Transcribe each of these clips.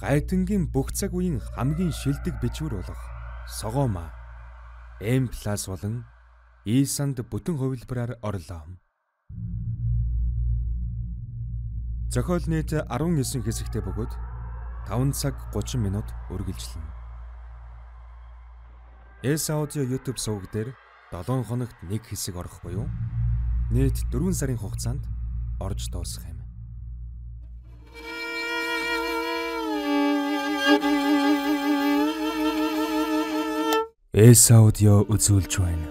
гайтангийн бүх цаг үеийн хамгийн шилдэг бичвэр болох Согома М+ болон Исанд бүтэн хувилбараар орлоо. Зохиол нийт 19 хэсэгтэй бөгөөд 5 цаг 30 минут үргэлжилнэ. Эс аудио YouTube суваг дээр 7 хоногт нэг хэсэг орох буюу нийт 4 сарын хугацаанд орж дуусах юм. Эс аудио үзүүлж байна.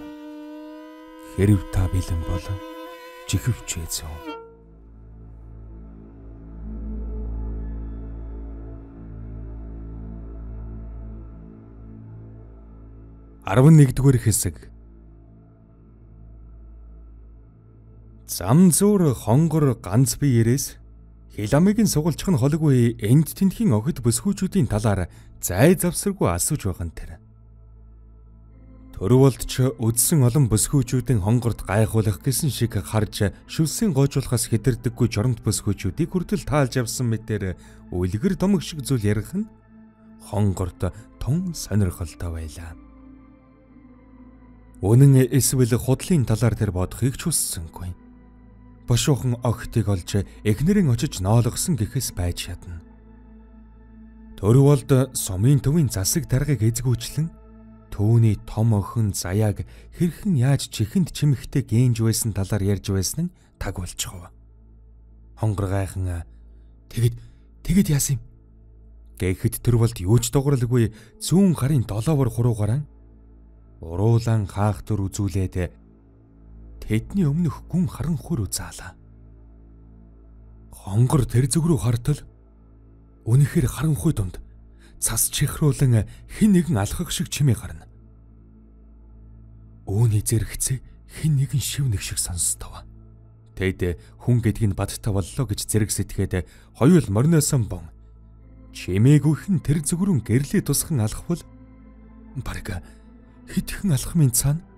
Хэрв та бэлэн бол жихэвч эзэн. 11-р хэсэг Зам зуур хонгор ганц биеэрээс Хиламигийн сугалчих нь холгүй энд тентхийн охид бөсгүүчүүдийн талаар зай завсаргүй асууж байгаа тэр. Төрөвөлд ч үдсэн олон бөсгүүчүүдийн хонгорд гайхуулах гэсэн шиг харж шүлсийн гоожуулахаас хідэрдэггүй жоромт бөсгүүчүүдийг хүртэл таалж явсан мэтэр үлгэр домог шиг зүйл ярих нь хонгорд тун сонирхолтой байлаа. Үнэн эсвэл худлын талаар тэр бодохыг ч хүссэнгүй. Бошуухан охтыг олж эхнэрийн очиж ноологсон гэхээс байж чадна. Төрөвөлд сумын төвийн засаг даргаыг эзгүүчлэн төвний том охин заяаг хэрхэн яаж чихэнд чимэгтэй гэнж байсан талаар ярьж байсан нь таг болчихов. Хонгор гайхан тэгэд тэгэд яасан юм? Гэхэд төрөвөлд юу ч дууралгүй зүүн харын долоовор хуруугараа уруулан хаах дөр үзүүлээд тэдний өмнөх гүн харанхуйр үзаалаа. Хонгор тэр зүг рүү хартал үнэхээр харанхуй дунд цас чихрүүлэн хин нэгэн алхах шиг чимээ гарна. Үүний зэрэгцээ хин нэгэн шив нэг шиг сонстов. Тэд хүн гэдгийг бадтай боллоо гэж зэрэг сэтгээд хоёул морносон бон. Чимээгүйхэн тэр зүгрүүн гэрлээ тусхан алхвал барга хитгэн алхмын цаана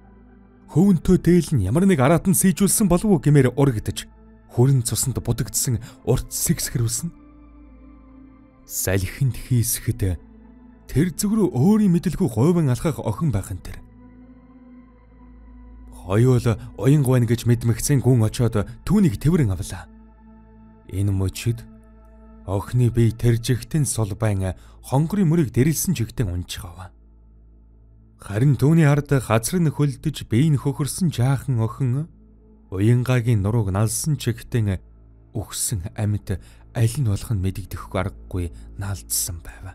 хөвөнтөө дээл нь ямар нэг араатан сийжүүлсэн болов уу гэмээр урагдаж хүрэн цуснд будагдсан урт сэгсгэрүүлсэн. Салхинд хийсгэд тэр зүг рүү өөрийн мэдлгүй говийн алхах охин байх нь тэр. Хоёул уян гуйна гэж мэдмэгцэн гүн очоод түүнийг тэврэн авлаа. Энэ мөчид охины бие тэржихтэн сул байн хонгорын мөрийг дэрэлсэн чигтэн унчихав. Харин түүний ард газар нь хөлдөж бие нь хөхөрсөн жаахан охин уянгагийн нурууг налсан чигтэн өгсөн амьд аль нь болох нь мэдэгдэхгүй аргагүй наалдсан байв.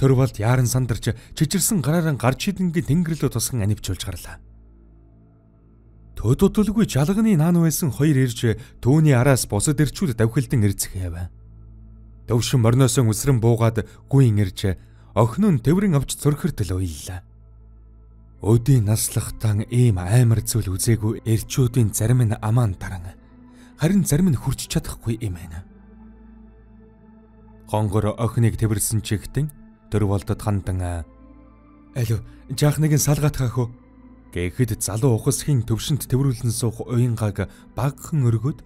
Төрволд яаран сандарч чичирсэн гараараа гарч идэнгийн тэнгэр рүү тусган анивчулж гарлаа. Төдөлгүй жалганы наан байсан хоёр ирж түүний араас бусад ирчүүд давхилдан ирцэх яв. Төвшин морносон үсрэн буугаад гүйн ирж охин нь тэврэн авч зөрхөртөл уйллаа. Өдийн наслахтан ийм аймар зүйл үзээгүй эрчүүдийн зарим нь амаан таран харин зарим нь хүрч чадахгүй юм байна. Гонгор охиныг тэвэрсэн чихтэн төр болдод хандан алив жаах нэгэн салгаатгах уу гэхэд залуу ухасхийн төвшөнд тэврүүлэн суух уянгааг багхан өргөд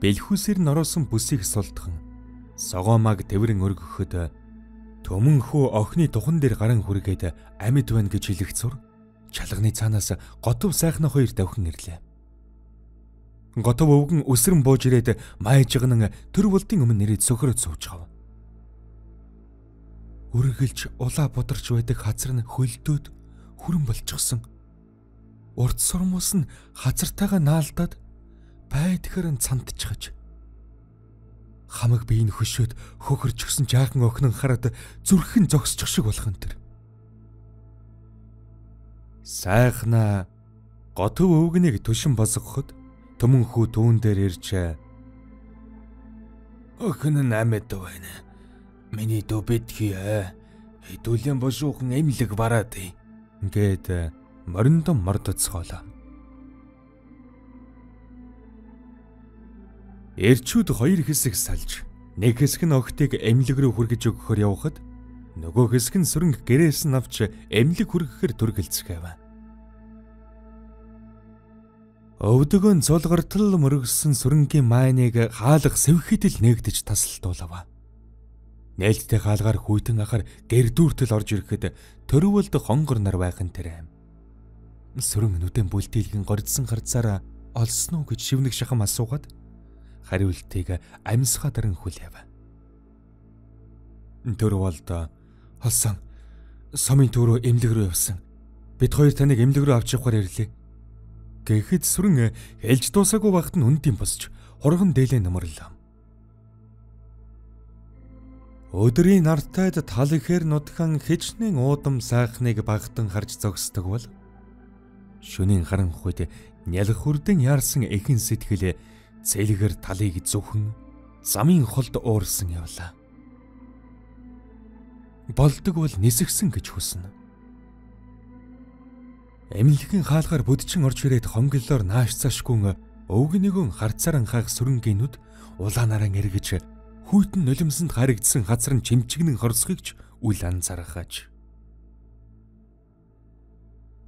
бэлхүүсээр нь оруулсан бүсийг сулдхан согоомаг тэврэн өргөхөд Төмөнхөө охины тухан дээр гарan хүргээд амьд байна гэж хэлэх зур чалганы цаанаас готов сайхны хоёр давхин ирлээ. Готов өвгөн өсрөн бууж ирээд майжгнан төр булдын өмнө нэрээд сөхрөд сууж гав. Үргэлж улаа бударч байдаг хазар нь хөлдөөд хүрэн болчихсон. Урд сурмус нь хазартайгаа наалдаад байдгэр нь цантчихаж хамаг биеийг хөшөөд хөхөрч гсэн жаахан охин хараад зүрхэн зогсчих шиг болох энэ төр. Сайхна готов өвгнийг төшин босгоход төмөн хүү түүн дээр ирж Охин нь амьд байна. Миний дөө битгий. Хэдүүлэн бошуухан эмлэг бараад ингээд мориндон мордоцгоолаа. Эрчүүд хоёр хэсэг салж нэг хэсэг нь охтыг эмнэлэг рүү хүргэж өгөхөөр явхад нөгөө хэсэг нь сөрөнгө гэрээс нь авч эмнэлэг хүргэхээр түргэлцгээв. Өвдөгөн цулгартал мөргсөн сөрөнгийн майныг хаалга сэвхэдэл нээгдэж тасалтуулав. Нээлттэй хаалгаар хүйтэн ахаар гэр дүүртэл орж ирэхэд төрөвөлд хонгор нар байхын тэр. Сүрэн нүдэн бүлтийлгэн гордсон харцаараа олсон уу гэж шивнэг шахам асуугаад хариултыг амьсгаа даран хүлээв. Төрөвөлд холсон сомын төрөө эмнэлэг рүү явсан. Бид хоёр таныг эмнэлэг рүү авч явахаар ирлээ. Гэхэд сүрэн ээлж дуусаагүй багт нь үндийн босч хурган дээлээ намарлаа. Өдрийн нартайд тал ихээр нутхан хичнээн уудам сайхныг багтан харж зогсдог бол шөнийн харанхуйд нялх хүрдэн яарсан эхэн сэтгэл цэлгэр талыг зөвхөн замын холд уурсан явлаа. Болдог бол нисгсэн гэж хүснэ. Эмнэлгийн хаалгаар бүдчин орж ирээд хонглолоор нааш цашгүй өвгнийгөн харцаар анхаах сүрэнгийнүүд улаанаараа эргэж хүйтэн нулимсанд харагдсан нь чимчгнэн хорсхийг ч үл анзаарахаач.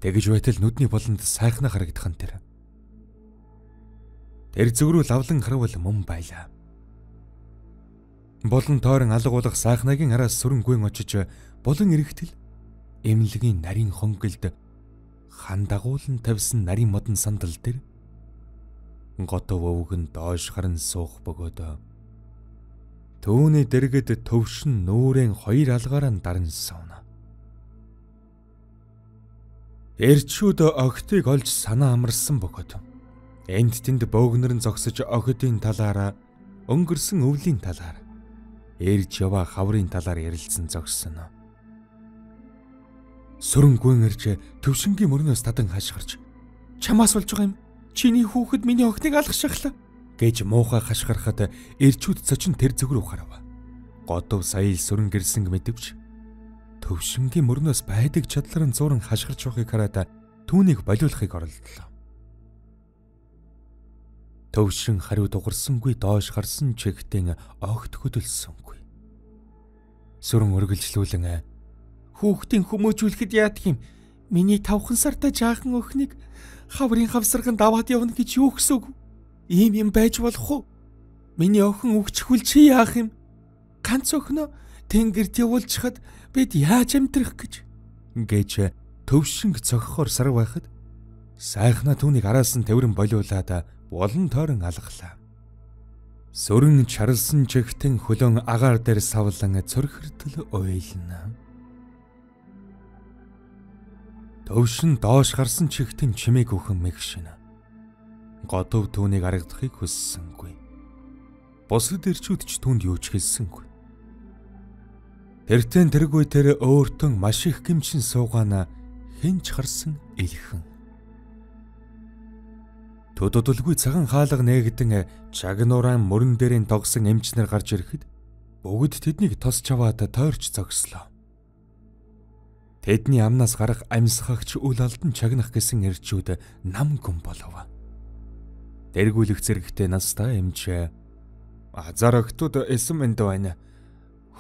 Тэгж байтал нүдний болонд сайхна харагдах нь тэр. Тэр зүг рүү лавлан харвал мөн байлаа. Болон тойрон алгуулах сайхнагийн араас сүрэнгүй очиж булан эрэхтэл эмнэлгийн нарийн хонголд хан дагуулan тавьсан нарийн модон сандал дээр готов өвгөн доош харан суух бөгөөд Төвний дэргэд төвшин нүүрэн хоёр алгаараа даран сууна. Эрчүүд огтыг олж санаа амарсан бөгөөд энд тэнд бөөгнөр нь зогсож огтын талаараа өнгөрсөн өвлийн талаар эрж яваа хаврын талаар ярилцсан зогссон. Сүрэн гүн ирж төвшингийн мөрнөөс тадан хашгирч чамаас болж байгаа юм. Чиний хүүхэд миний охиныг алгах шахлаа гэж муухай хашгирахад эрчүүд цочин тэр зүг рүү харав. Годов саял сүрэн гэрсэнг мэдвч төвшингийн мөрнөөс байдаг чадлаар нь зуран хашгирч байгааг хараад түүнийг болиулахыг оролдлоо. Төвшин хариу дугарсангүй доош гарсан чигтэн огт хөдөлсөнгүй. Сүрэн өргөлжлүүлэн хүүхдийн хүмүүжүүлэхэд яадаг юм? Миний тавхан сартай жаахан өхнийг хаврын хавсарган даваад явна гэж юу гэсөг? Ийм юм байж болох уу? Миний охин өгчхүүл чи яах юм? Ганц охиноо тэнгэрт явуулчихад бид яаж амьдрах гэж гэж төвшинг цогхоор сарг байхад сайхна түүнийг араас нь тэрэн болиулаад болон тойрон алгалаа. Сүрэн чарлсан чихтэн хөлөн агаар дээр савлан цөрхөртөл уйлна. Төвшин доош гарсан чихтэн чимээг өхөн мэгшинэ годов түүнийг харагдахыг хүссэнгүй. Бусад ирчүүд ч түүнд юу ч хэлсэнгүй. Тэртэн тэргүй тэр өөртөө маш их гимчин суугаана хинч харсан илхэн. Төдөдөлгүй цагаан хаалга нээгдэн чагнууран мөрөн дээрийн тогсон эмчнэр гарч ирэхэд бүгд тэднийг тос чаваад тойрч зогслоо. Тэдний амнаас гарах амьсгагч үл алдан чагнах гэсэн ирчүүд нам гүн болов. Дэргүүлэх зэрэгтэй настай эмч азарагтууд эсэм энд байна.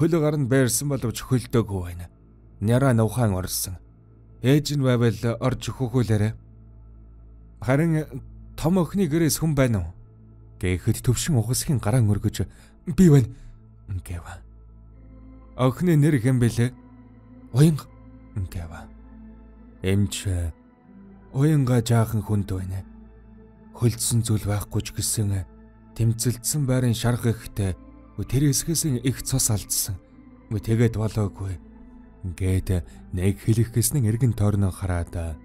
Хөл гар нь байрсан боловч хөлдөөгүй байна. Няра нухаан орсон. Ээж нь байвал орж хөхүүлээрэ. Харин том охины гэрээс хүн байна уу? Гэхэд төвшин ухасхийн гараа өргөж би байна гэв. Охины нэр хэм бэлээ? Уянга гэв. Эмч уянга жаахан хүнд байна хөлдсөн зүйл байхгүй ч гэсэн тэмцэлдсэн байрын шарх ихтэй тэр хэсгээс их цус алдсан. Тэгээд болоогүй. Гээд нэг хэлэх гэснэн эргэн тойрноо хараад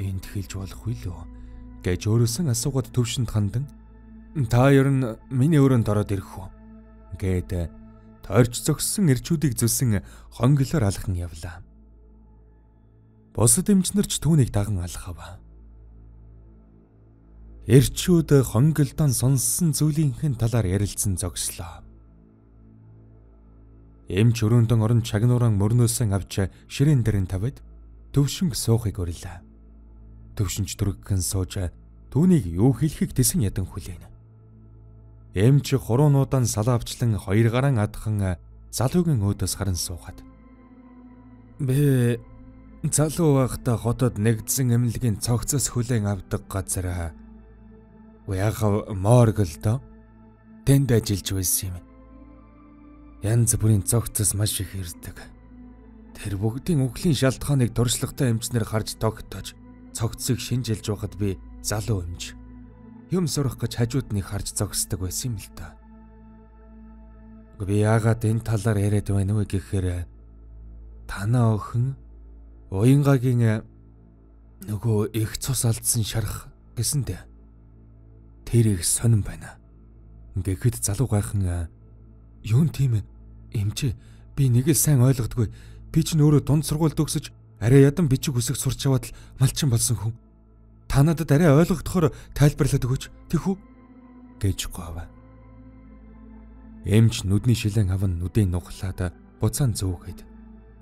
энд хэлж болох үйл үү гэж өөрөөсөн асуугаад төвшөнд хандан та ер нь миний өрөөнд ороод ирэх үү гээд тойрч зогссон эрчүүдийг зүсэн хонглоор алхан явлаа. Бусад эмчнэр ч түүнийг даган алхав. Эрчүүд хонголдон сонссон зүйлийнхэн талаар ярилцсан зогслоо. Эмч өрөөндөн орон чагнууран мөрнөөсөн авч ширээн дээр нь тавиад төвшинг суухыг урилаа. Төвшинч дүргэн сууж түүнийг юу хэлхийг тэсэн ядан хүлээнэ. Эмч хуруунуудаа салаавчлан хоёр гараан адхан залуугийн өөдөөс харан суухад би залуу байхдаа хотод нэгдсэн эмнэлгийн цогцос хүлээн авдаг газар яг морг л доо тэнд ажиллаж байсан юм. Янз бүрийн цогцос маш их ирдэг. Тэр бүгдийн үхлийн шалтгааныг туршлагатай эмчнэр харж тогтоож цогцыг шинжилж байхад би залуу эмч юм сурах гэж хажууд нь харж зогсдог байсан юм л та. Би яагаад энэ талаар яриад байна вэ гэхээр танаа охин уянгагийн нөгөө их цус алдсан шарах гэсэндэ тэр их сонирн байна. Ингээд залуу гайхан юун тийм эмчээ би нэг л сайн ойлгодгүй би ч нөөрэ дунд сургуульд өгсөж арай ядан бичиг үсэг сурч яваад л малчин болсон хүн. Та надад арай ойлгохдохоор тайлбарлаад өгөөч. Тэхүү гэж говаа. Эмч нүдний шилэн аван нүдээ нуглаад буцаан зүүгээд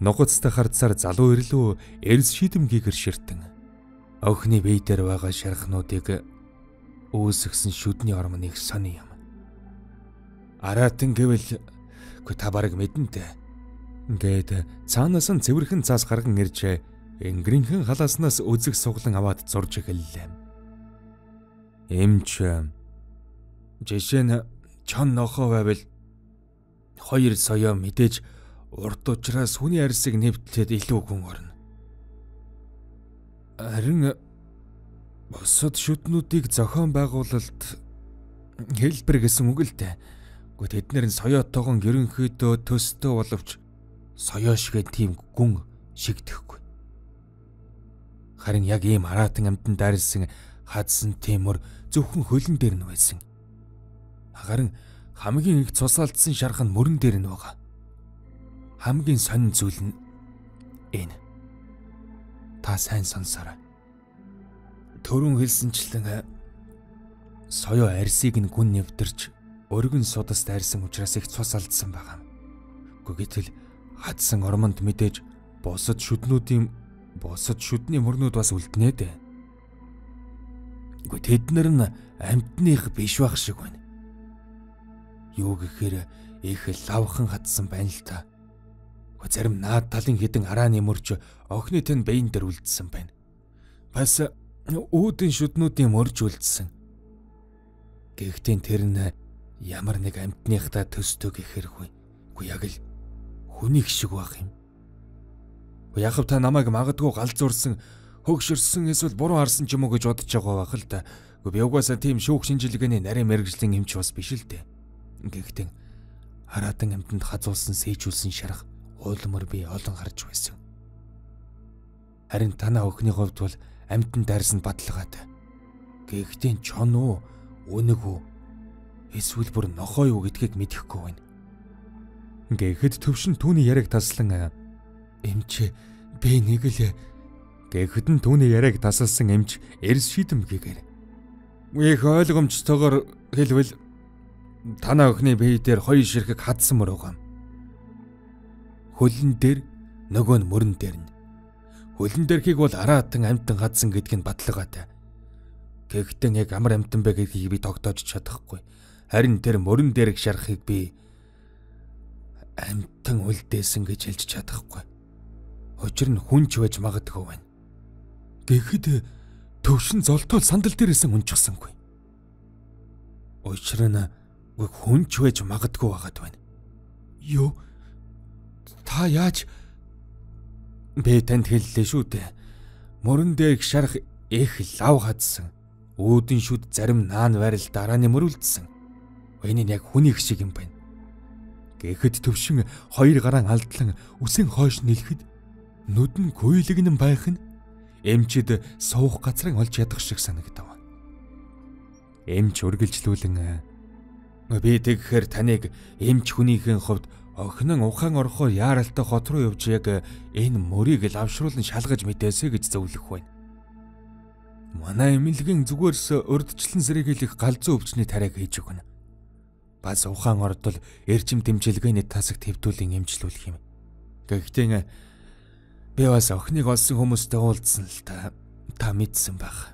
нугацтай хардсаар залуу ирлүү эрс шидэмгийгэр ширтэн охины бие дээр байгаа шархнуудыг үүсгсэн шүдний ормоныг сони юм. Аратан гэвэл үгүй та барыг мэдэнтэй. Ингээд цаанаас нь цэвэрхэн цаас гарган иржээ. Ингрийнхэн халааснаас үзэг суглан аваад зурж эхэллээ. Эмч жишээ нь чон нохоо байвал хоёр соёо мэдээж урд учраас хүний арьсыг нэвтлээд илүү хүн орно. Харин бусад шүднүүдийг зохион байгуулалт хэлбэр гэсэн үг л дээ. Гэхдээ тэд нэр нь соёотойгон ерөнхийдөө төстөө боловч соёо шигээ тийм гүн шигдэхгүй. Харин яг ийм хараатан амтан дайрсан хадсан тиймэр зөвхөн хөлн дээр нь байсан. Харин хамгийн их цусаалдсан шарх нь мөрөн дээр нь байгаа. Хамгийн сонин зүйл нь энэ. Та сайн сонсоорой. Төрүн хэлсэнчлэн соёо арьсыг нь гүн нэвтэрч өргөн судас дайрсан учраас их цус алдсан байгаа. Гэхдээ хадсан ормонд мэдээж босод шүднүүдийн босод шүдний мөрнүүд бас үлднэ дээ. Гэхдээ тэд нар нь амтных биш байх шиг байна. Юу гэхээр их лавхан хатсан байна л та. Зарим наад талын хідэн арааны мөрж охины тань бэйн дээр үлдсэн байна. Бас үүдэн шүднүүдийн мөрж үлдсэн. Гэхдээ тэр нь ямар нэг амтныхтаа төстөг ихэргүй. Үгүй яг л хүнийг шиг байх юм. Яг та намайг магадгүй галзуурсан, хөгшөрсөн эсвэл буруу харсан ч юм уу гэж бодож байгаа байх л да. Үгүй би угаасаа тийм шүүх шинжилгээний нарийн мэрэгжлийн эмч бас биш л дээ. Гэхдээ хараатан амтнд хазуулсан сээжүүлсэн шарах уулмөр би олон харж байсан. Харин танаа өхний хувьд бол амтнд дайрсан бадлагаатай. Гэхдээ чон уу, үнэг үү? Эсвэл бүр нохоо юу гэдгийг мэдэхгүй байна. Гэхэд төвшин түүний яриаг таслан эмч би нэг л гэхэд нь түүний яриаг тасалсан эмч эрс шидэм гэгээр. Их ойлгомжтойгоор хэлвэл Танаа өхний бие дээр хоёр ширхэг хадсан мөр байгаа. Хөлн дээр нөгөө нь мөрөн дээр нь. Хөлн дээрхийг бол араатан амтан хадсан гэдг нь батлагаатай. Гэхдээ яг амар амтан бэ гэдгийг би тогтоож чадахгүй. Харин тэр мөрөн дээрх шарахыг би амтан үлдээсэн гэж хэлж чадахгүй. Учир нь хүн ч байж магадгүй байна. Тэгэхэд төвшин золтол сандал дээрээсэн унчихсангүй. Учир нь Үгүй хүн ч байж магадгүй байгаад байна. Юу? Та яаж би танд хэллээ шүү дээ. Мөрөн дээр шарах их лав хадсан. Үүдэн шүд зарим наан байрал дарааны мөрүүлдсэн. Энэ нь яг хүний шиг юм байна. Гэхэд төвшин хоёр гараан алдлан үсэн хойш нэлэхэд нүд нь куйлэгнэн байх нь эмчид суух газрын олж ядах шиг санагдав. Эмч үргэлжлүүлэн Би тэгэхэр таныг эмч хүнийхэн хувьд охин ухаан орохоор яаралтай хот руу явж яг энэ мөрийг лавшруулан шалгаж мэдээсэ гэж зөвлөх байна. Манай эмнэлгийн зүгээрс урдчлан сэргийлэх галзуу өвчний тариаг хийж өгнө. Бас ухаан ордол эрчим дэмжлэгээний тасаг твдүүлэн эмчлүүлэх юм. Гэхдээ би бас охиныг олсон хүмүүстэй уулзсан л та та мэдсэн байх.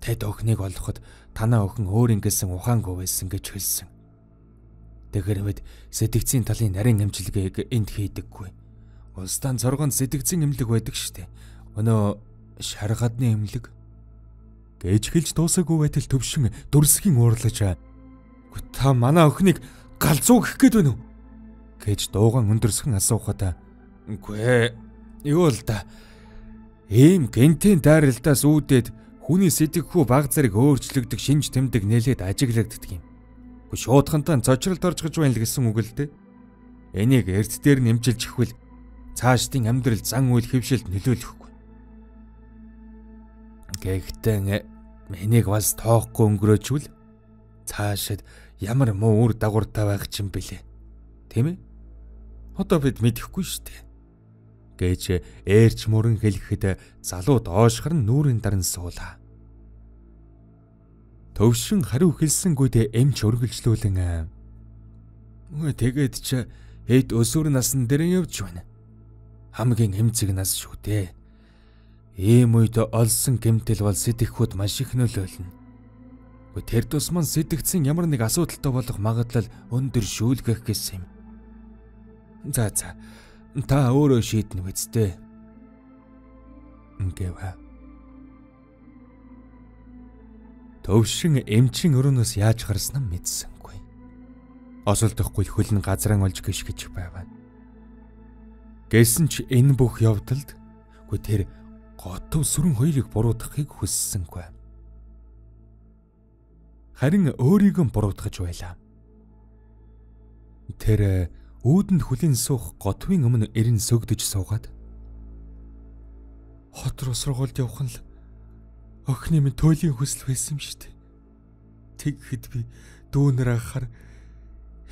Тэд охиныг олоход танаа охин өөр ингэсэн ухаангүй байсан гэж хэлсэн. Тэгэхээр мэд сэтгцийн талын нарийн амжилгээг энд хийдэггүй. Улсдаан цоргонд сэтгцийн эмнэлэг байдаг штэ. Өнөө шаргадны эмнэлэг гэж хэлж дуусаагүй байтал төвшин дүрсгийн уурлаж та манай охиныг галзуу гэх гээд байна уу? гэж дууган өндөрсгөн асуухад үгүй юу л да ийм гентийн дайралтаас үүдээд хүний сэтгэхүй баг зэрэг өөрчлөгдөх шинж тэмдэг нэлээд ажиглагддаг юм. Гэхдээ шуудхантаа цочролд орж гэж байна л гэсэн үг л дээ. Энийг эрт дээр нэмжилж ихвэл цаашдын амьдрал зан үйл хөвшилд нөлөөлөхгүй. Гэхдээ энийг бас тоохгүй өнгөрөөчвөл цаашид ямар муу үр дагавартай байх ч юм бэлээ. Тийм ээ? Одоо бид мэдэхгүй шүү дээ гэж ээрч мөрөн хэлэхэд залуу доошхор нь нүүрэн даран суулаа. Төвшин хариу хэлсэнгүйдээ эмч өргөлжлүүлэн "Үгүй тэгээд ч хэд өсвөр насн дээр явж байна. Хамгийн эмзэг нас шүү дээ. Ийм үед олсон гэмтэл бол сэтгэхүйд маш их нөлөөлнө. Тэр тусман сэтгцэн ямар нэг асуудалтай болох магадлал өндөр шүүлгэх гэсэн юм. За за Та өөрөө шийднэ үсттэй. Ингээвэ. Төвшин эмчин өрөөнөөс яаж гарсан нь мэдсэнгүй. Осолдохгүй хөлн газран олж гიშгэж байваа. Гэсэн ч энэ бүх явдалд үгүй тэр готов сүрэн хоёрыг буруутгахыг хүссэнгүй. Харин өөрийгөө буруутгаж байлаа. Тэр үүдэнд хүлийн суух готвын өмнө эрен сөгдөж суугаад хот руу сургуульд явах нь л охины минь туйлын хүсэл байсан юм шүү дээ. Тэгэхэд би дүүнэр ахаар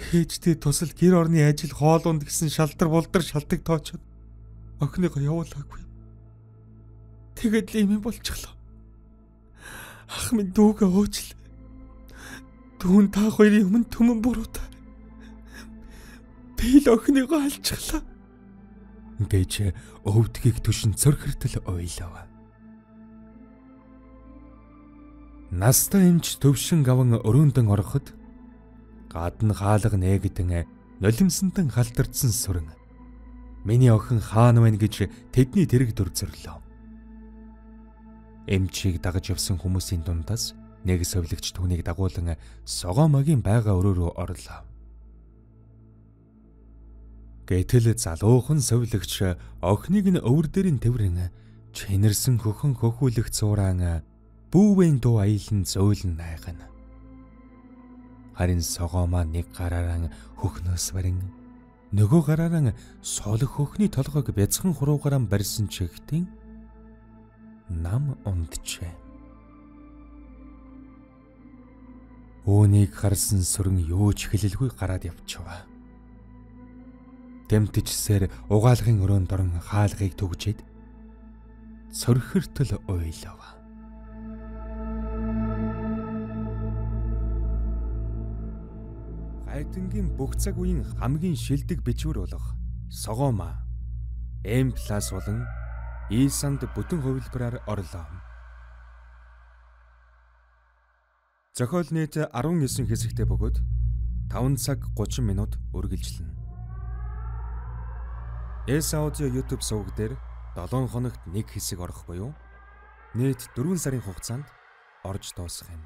хээжтэй тусал гэр орны ажил хоолунд гэсэн шалтар булдар шалтак тоочод охиныгоо явуулаагүй. Тэгэд л юм болчихлоо. Ах минь дүүгээ өөжл. Дүүн та хоёрын өмнө түмэн буруутай Би л охиныгоо алчглаа. гэж өвдгийг түшин цөрхөртөл ойлов. Настай эмч төвшин гаван өрөөндөн ороход гадна хаалга нээгдэн нулимсантан халтарсан сүрэн. Миний охин хаана байна гэж тэдний тэрэг дүр зөрлөө. Эмчийг дагаж явсан хүмүүсийн дундаас нэг совлогч түүнийг дагуулan согоомогийн байга өрөө рүү орлоо. Гэтэл залуухан совлогч охиныг нь өвөр дээрийн тэврэн чинэрсэн хөхөн хөхүүлэх цуураан бүүвэн дуу аялан зөөлн найгана. Харин согоомаа нэг гараараа хөхнөөс барин нөгөө гараараа солих хөхний толгойг бяцхан хуруугаараа барьсан чихтэн нам унтжээ. Өөнийг харсан сүрэн юу ч хэлэлгүй гараад явчихва дэмтжсээр угаалгын өрөөнд орон хаалгыг түгжээд сөрхөртөл уйлав. Гайтангийн бүх цаг үеийн хамгийн шилдэг бичвэр болох Согома М+ болон Ийсанд бүтэн хувилбараар орлоо. Зохиол нийт 19 хэсэгтэй бөгөөд 5 цаг 30 минут үргэлжилнэ. S Audio YouTube суваг дээр 7 хоногт нэг хэсэг орох буюу нийт 4 сарын хугацаанд орж дуусах юм.